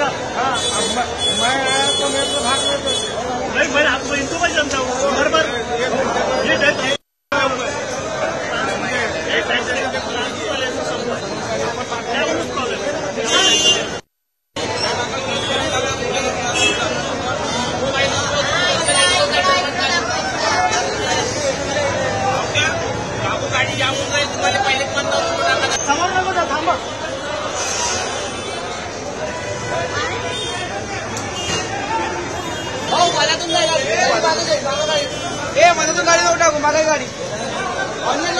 हाँ, मैं आया तो मेरे भाग में नहीं मैं आपको इनको मैं जानता हूँ ఏ మనతో గాడి ఒకటి మరే గాడి. అన్నీ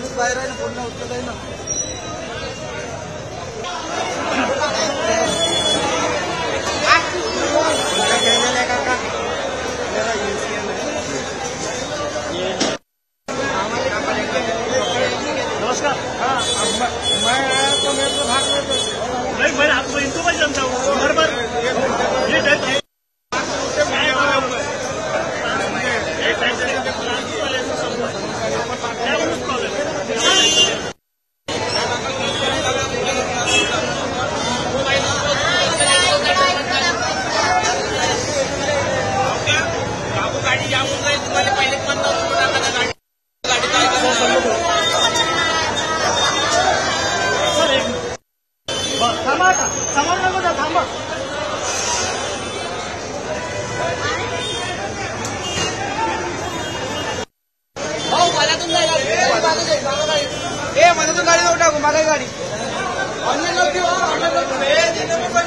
माणूस बाहेर आहे ना पूर्ण उचलत आहे ना ए मला तू गाडी जाऊ टाकू मला गाडी माणसाने फोन लावला पण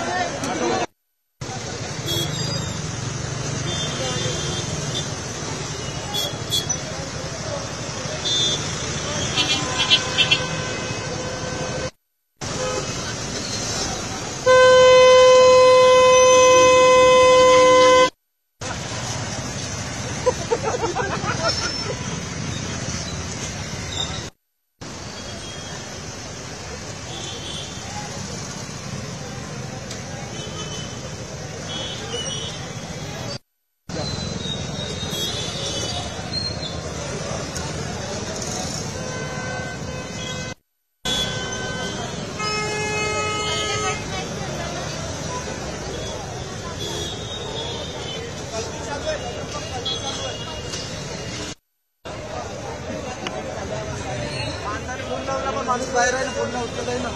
মানুষ বাইরে হয় না পণ্য উঠতে দেয় না